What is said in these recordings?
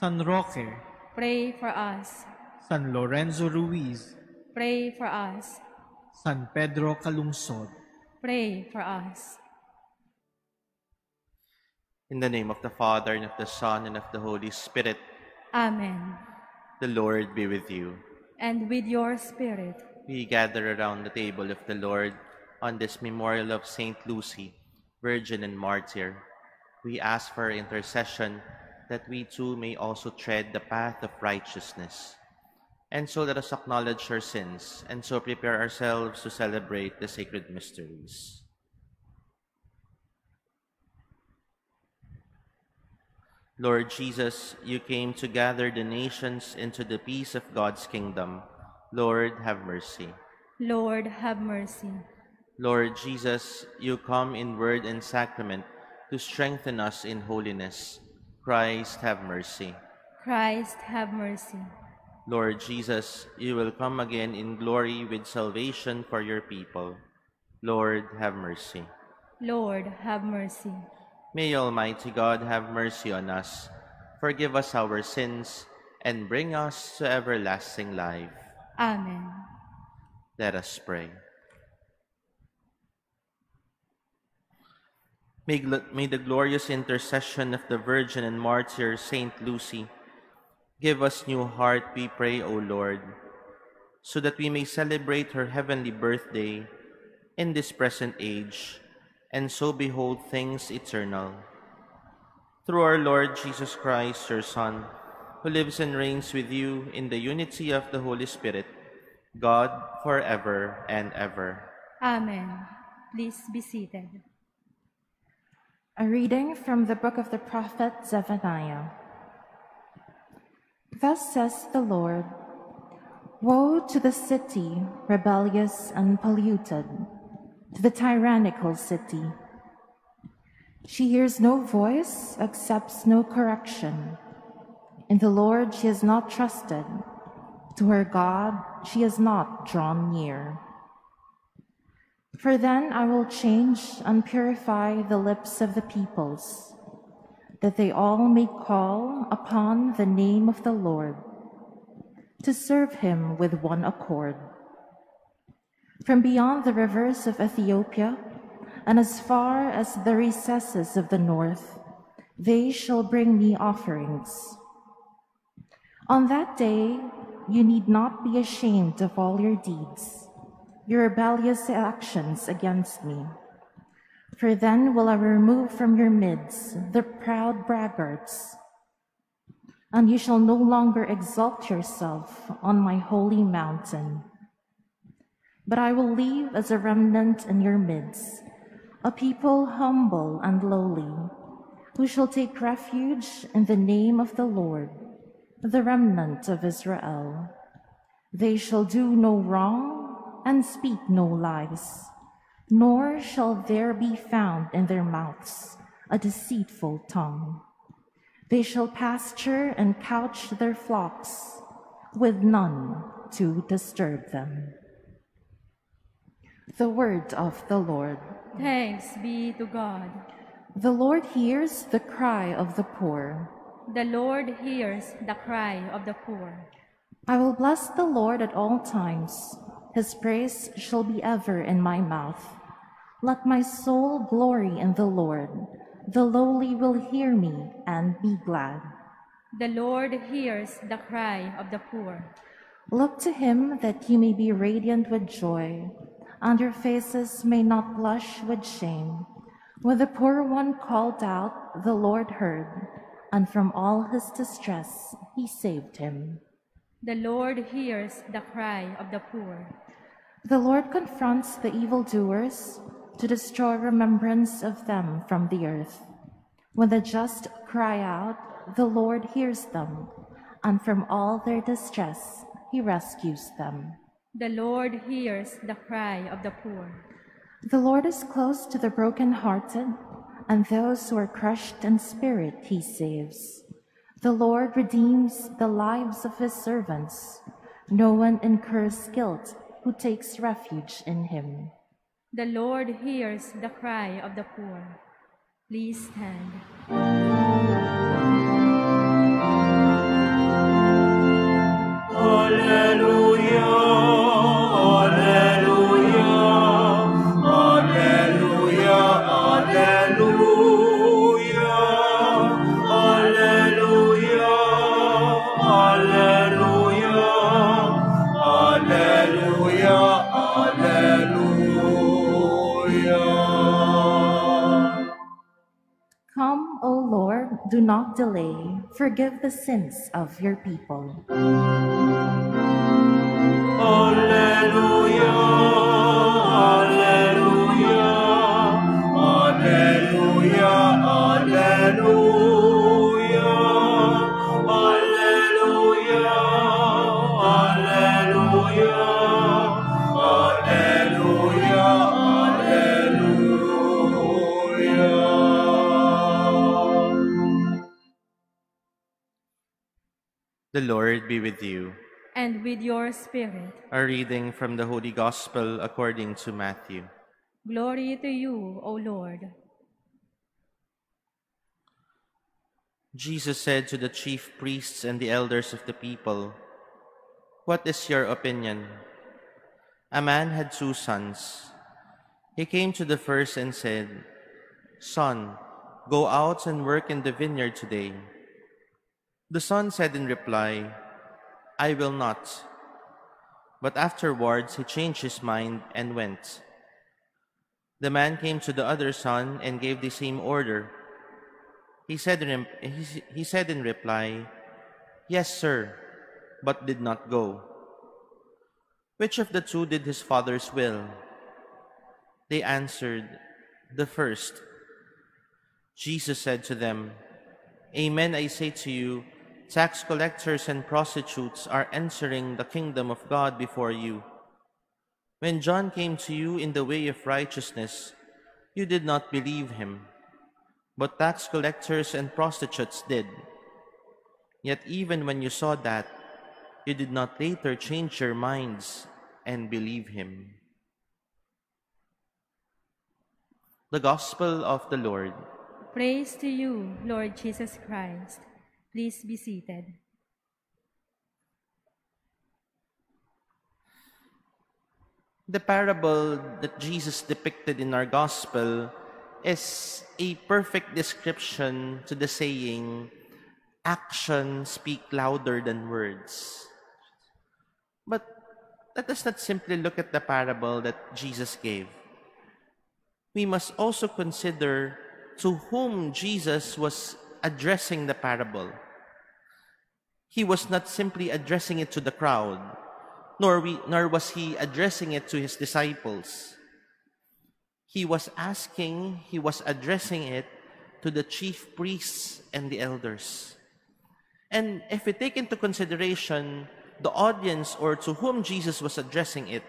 San Roque. Pray for us. San Lorenzo Ruiz. Pray for us. San Pedro Calungsod. Pray for us. In the name of the Father, and of the Son, and of the Holy Spirit, Amen. the Lord be with you. And with your spirit, We gather around the table of the Lord on this memorial of Saint Lucy, Virgin and Martyr. We ask for intercession that we too may also tread the path of righteousness. And so let us acknowledge our sins, and so prepare ourselves to celebrate the sacred mysteries. Lord Jesus, you came to gather the nations into the peace of God's kingdom. Lord, have mercy. Lord, have mercy. Lord Jesus, you come in word and sacrament to strengthen us in holiness. Christ, have mercy. Christ, have mercy. Lord Jesus, you will come again in glory with salvation for your people. Lord, have mercy. Lord, have mercy. May Almighty God have mercy on us, forgive us our sins, and bring us to everlasting life. Amen. Let us pray. May, the glorious intercession of the Virgin and Martyr Saint Lucy give us new heart, we pray, O Lord, so that we may celebrate her heavenly birthday in this present age, and so behold things eternal. Through our Lord Jesus Christ, your Son, who lives and reigns with you in the unity of the Holy Spirit, God forever and ever. Amen. Please be seated. A reading from the book of the prophet Zephaniah. Thus says the Lord Woe to the city, rebellious and polluted, to the tyrannical city. She hears no voice, accepts no correction. In the Lord she has not trusted. To her God she has not drawn near. For then I will change and purify the lips of the peoples, that they all may call upon the name of the Lord, to serve him with one accord. From beyond the rivers of Ethiopia, and as far as the recesses of the north, they shall bring me offerings. On that day, you need not be ashamed of all your deeds, your rebellious actions against me. For then will I remove from your midst the proud braggarts, and you shall no longer exalt yourself on my holy mountain. But I will leave as a remnant in your midst a people humble and lowly, who shall take refuge in the name of the Lord, the remnant of Israel. They shall do no wrong and speak no lies, nor shall there be found in their mouths a deceitful tongue. They shall pasture and couch their flocks with none to disturb them. The word of the Lord. Thanks be to God. The Lord hears the cry of the poor. The Lord hears the cry of the poor. I will bless the Lord at all times. His praise shall be ever in my mouth. Let my soul glory in the Lord. The lowly will hear me and be glad. The Lord hears the cry of the poor. Look to him that you may be radiant with joy, and your faces may not blush with shame. When the poor one called out, the Lord heard, and from all his distress he saved him. The Lord hears the cry of the poor. The Lord confronts the evildoers to destroy remembrance of them from the earth. When the just cry out, the Lord hears them, and from all their distress he rescues them. The Lord hears the cry of the poor. The Lord is close to the brokenhearted, and those who are crushed in spirit he saves. The Lord redeems the lives of his servants. No one incurs guilt who takes refuge in him. The Lord hears the cry of the poor. Please stand. Alleluia, Alleluia, not delay. Forgive the sins of your people. Alleluia, Alleluia, The Lord be with you. And with your spirit. A reading from the Holy Gospel according to Matthew. Glory to you, O Lord. Jesus said to the chief priests and the elders of the people, What is your opinion? A man had two sons. He came to the first and said, Son, go out and work in the vineyard today. The son said in reply, I will not. But afterwards he changed his mind and went. The man came to the other son and gave the same order. He said in, he, he said in reply, Yes, sir, but did not go. Which of the two did his father's will? They answered, The first. Jesus said to them, Amen, I say to you, tax collectors and prostitutes are entering the kingdom of God before you. When John came to you in the way of righteousness, you did not believe him, but tax collectors and prostitutes did. Yet even when you saw that, you did not later change your minds and believe him. The Gospel of the Lord. Praise to you, Lord Jesus Christ. Please be seated. The parable that Jesus depicted in our gospel is a perfect description to the saying, actions speak louder than words. But let us not simply look at the parable that Jesus gave. We must also consider to whom Jesus was addressing the parable. He was not simply addressing it to the crowd, nor, we, nor was he addressing it to his disciples. He was asking, he was addressing it to the chief priests and the elders. And if we take into consideration the audience or to whom Jesus was addressing it,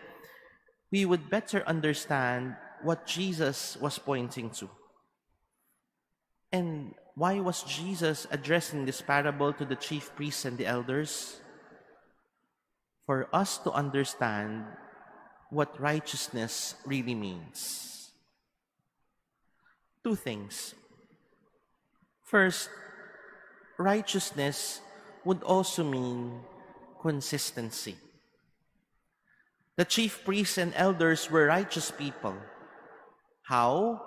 we would better understand what Jesus was pointing to. And why was Jesus addressing this parable to the chief priests and the elders? For us to understand what righteousness really means. Two things. First, righteousness would also mean consistency. The chief priests and elders were righteous people. How?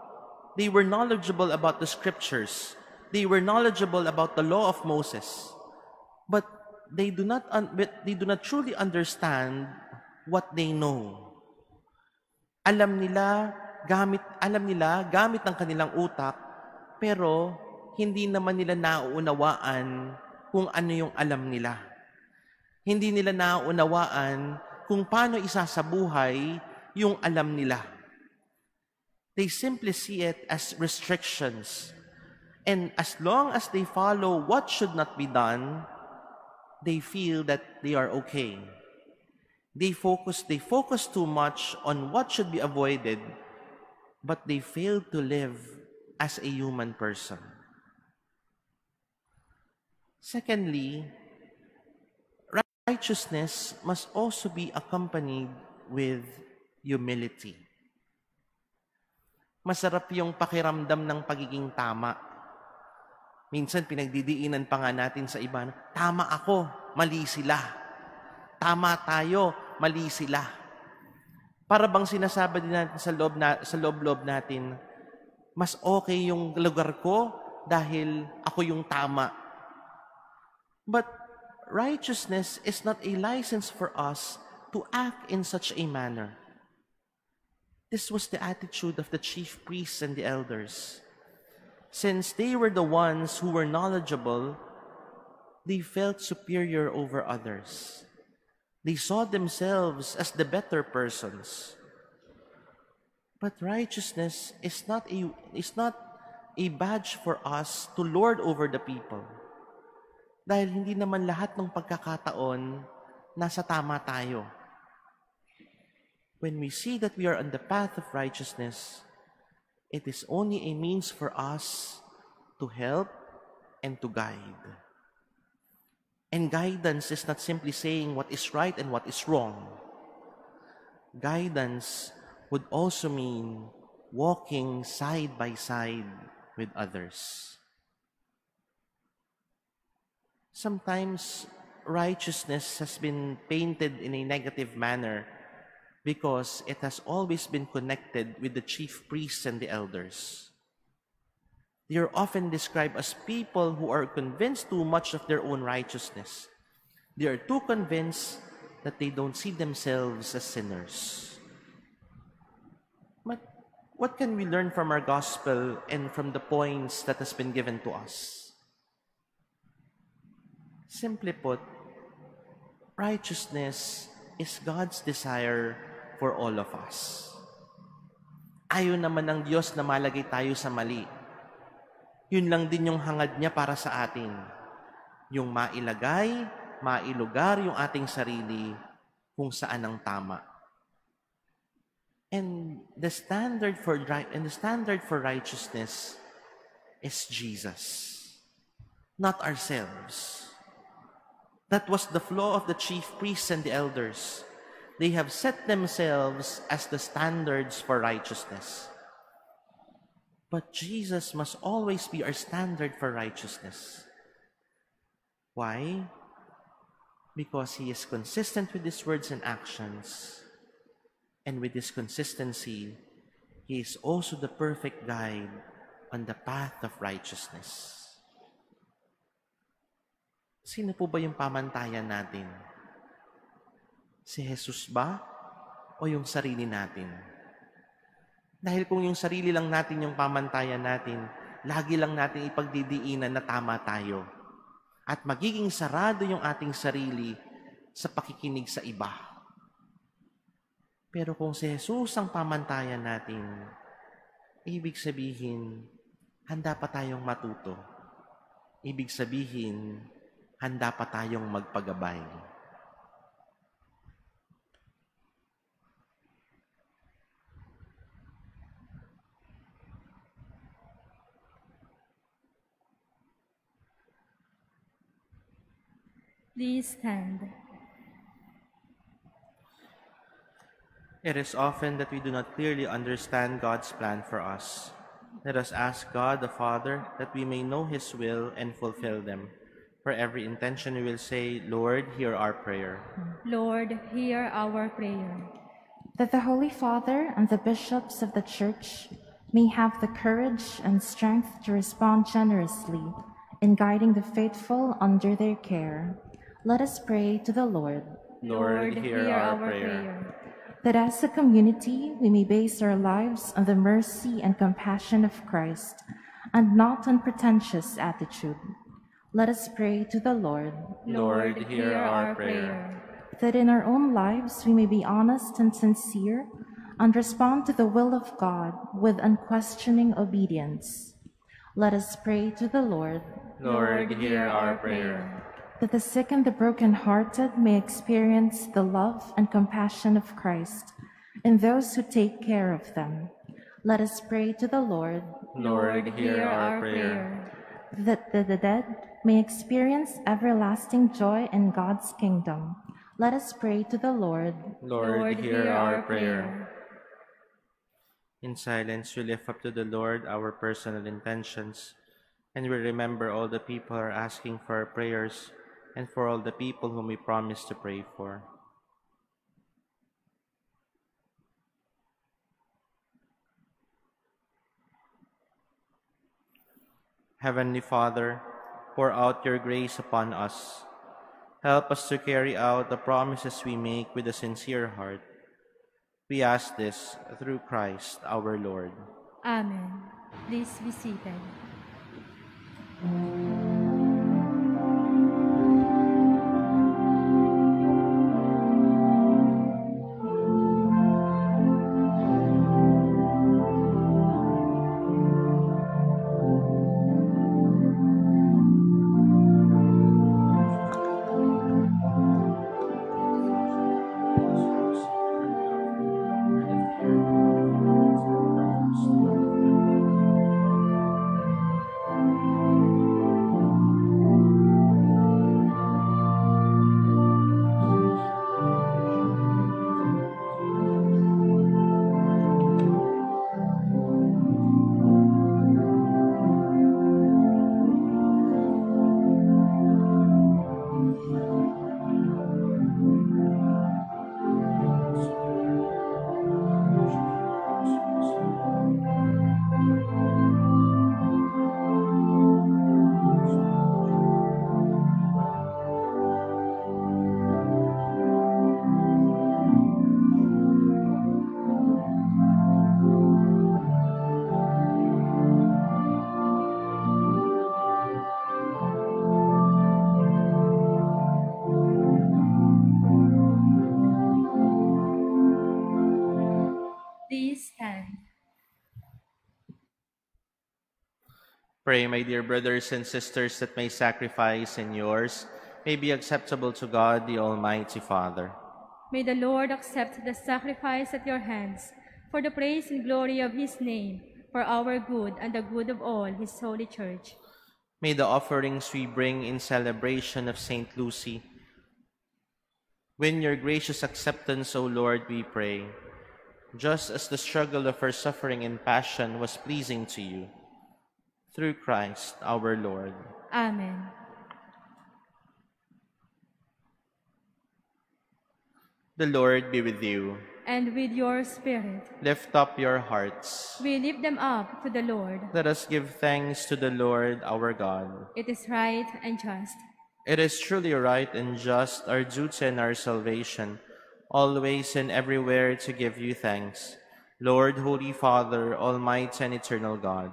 They were knowledgeable about the scriptures. They were knowledgeable about the law of Moses. But they do not but they do not truly understand what they know. Alam nila gamit alam nila gamit ng kanilang utak pero hindi naman nila nauunawaan kung ano yung alam nila. Hindi nila nauunawaan kung paano isasabuhay yung alam nila. They simply see it as restrictions. And as long as they follow what should not be done, they feel that they are okay. They focus, they focus too much on what should be avoided, but they fail to live as a human person. Secondly, righteousness must also be accompanied with humility. Masarap yung pakiramdam ng pagiging tama. Minsan pinagdidiinan pa nga natin sa iba, tama ako, mali sila. Tama tayo, mali sila. Para bang sinasabi din natin sa loob, na, sa loob-loob natin, mas okay yung lugar ko dahil ako yung tama. But righteousness is not a license for us to act in such a manner. This was the attitude of the chief priests and the elders. Since they were the ones who were knowledgeable, they felt superior over others. They saw themselves as the better persons. But righteousness is not a, is not a badge for us to lord over the people. Dahil hindi naman lahat ng pagkakataon nasa tama tayo. When we see that we are on the path of righteousness, it is only a means for us to help and to guide. And guidance is not simply saying what is right and what is wrong. Guidance would also mean walking side by side with others. Sometimes righteousness has been painted in a negative manner because it has always been connected with the chief priests and the elders. They are often described as people who are convinced too much of their own righteousness. They are too convinced that they don't see themselves as sinners. But what can we learn from our gospel and from the points that has been given to us? Simply put, righteousness is God's desire for all of us. Ayaw naman ng Diyos na malagay tayo sa mali. Yun lang din yung hangad niya para sa atin. Yung mailagay, mailugar yung ating sarili kung saan ang tama. And the standard for and the standard for righteousness is Jesus, not ourselves. That was the flaw of the chief priests and the elders. They have set themselves as the standards for righteousness. But Jesus must always be our standard for righteousness. Why? Because he is consistent with his words and actions, And with this consistency, He is also the perfect guide on the path of righteousness. Sino po ba yung pamantayan natin? Si Jesus ba o yung sarili natin? Dahil kung yung sarili lang natin yung pamantayan natin, lagi lang natin ipagdidiinan na tama tayo. At magiging sarado yung ating sarili sa pakikinig sa iba. Pero kung si Jesus ang pamantayan natin, ibig sabihin, handa pa tayong matuto. Ibig sabihin, handa pa tayong magpagabay. Please stand. It is often that we do not clearly understand God's plan for us. Let us ask God the Father that we may know His will and fulfill them. For every intention we will say, Lord, hear our prayer. Lord, hear our prayer. That the Holy Father and the bishops of the Church may have the courage and strength to respond generously in guiding the faithful under their care. Let us pray to the Lord. Lord, hear our prayer. that as a community we may base our lives on the mercy and compassion of Christ and not on pretentious attitude. Let us pray to the Lord Lord, hear our prayer. that in our own lives we may be honest and sincere and respond to the will of God with unquestioning obedience. Let us pray to the Lord Lord, hear our prayer. That the sick and the brokenhearted may experience the love and compassion of Christ in those who take care of them. Let us pray to the Lord Lord, hear our prayer. that the, the dead may experience everlasting joy in God's kingdom. Let us pray to the Lord Lord, hear our prayer. In silence, we lift up to the Lord our personal intentions, and we remember all the people are asking for our prayers and for all the people whom we promise to pray for. Heavenly Father, pour out your grace upon us. Help us to carry out the promises we make with a sincere heart. We ask this through Christ our Lord. Amen. Please be seated. Please stand. Pray, my dear brothers and sisters, that my sacrifice and yours may be acceptable to God, the Almighty Father. May the Lord accept the sacrifice at your hands for the praise and glory of his name, for our good and the good of all his holy church. May the offerings we bring in celebration of Saint Lucy win your gracious acceptance, O Lord, we pray, just as the struggle of her suffering and passion was pleasing to you. Through Christ our Lord. Amen. The Lord be with you. and with your spirit. Lift up your hearts. We lift them up to the Lord. Let us give thanks to the Lord our God. It is right and just. It is truly right and just, our duty and our salvation, always and everywhere to give you thanks, Lord, Holy Father, Almighty and Eternal God.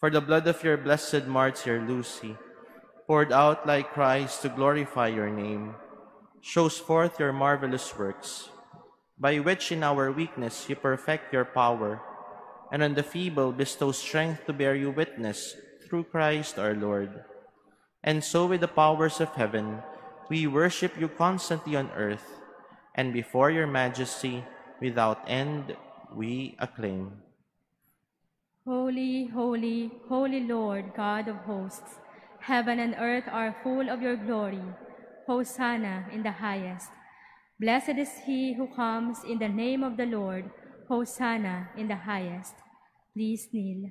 For the blood of your blessed martyr Lucy, poured out like Christ to glorify your name, shows forth your marvelous works, by which in our weakness you perfect your power, and on the feeble bestow strength to bear you witness through Christ our Lord. And so with the powers of heaven, we worship you constantly on earth, and before your majesty, without end, we acclaim. Holy, holy, holy Lord, God of hosts, heaven and earth are full of your glory. Hosanna in the highest. Blessed is he who comes in the name of the Lord. Hosanna in the highest. Please kneel.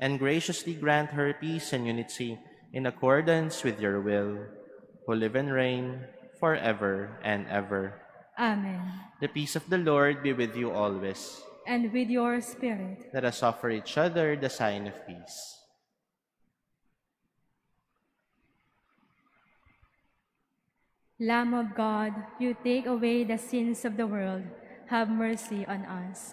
and graciously grant her peace and unity in accordance with your will, who live and reign forever and ever. Amen. The peace of the Lord be with you always. And with your spirit. Let us offer each other the sign of peace. Lamb of God, you take away the sins of the world. Have mercy on us.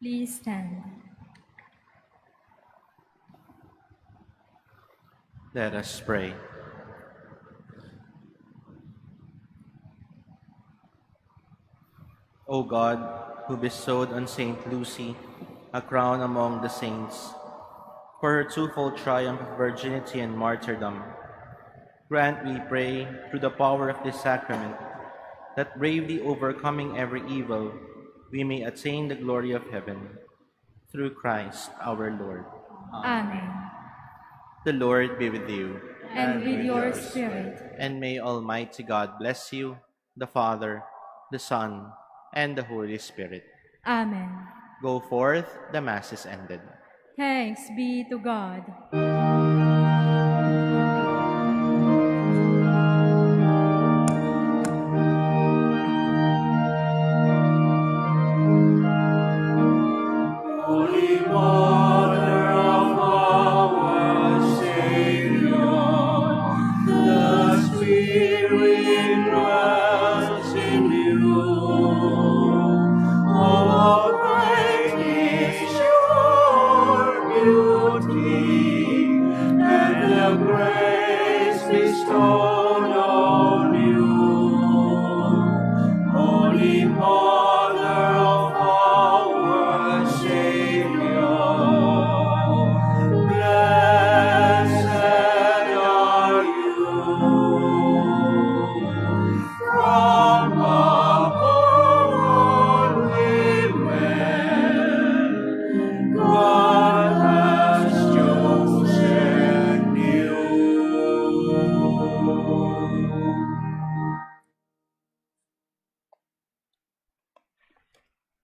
Please stand. Let us pray. O God, who bestowed on Saint Lucy a crown among the saints, for her twofold triumph of virginity and martyrdom, grant, we pray, through the power of this sacrament, that bravely overcoming every evil, we may attain the glory of heaven. Through Christ our Lord. Amen. The Lord be with you. And with your spirit. And may Almighty God bless you, the Father, the Son, and the Holy Spirit. Amen. Go forth, the Mass is ended. Thanks be to God.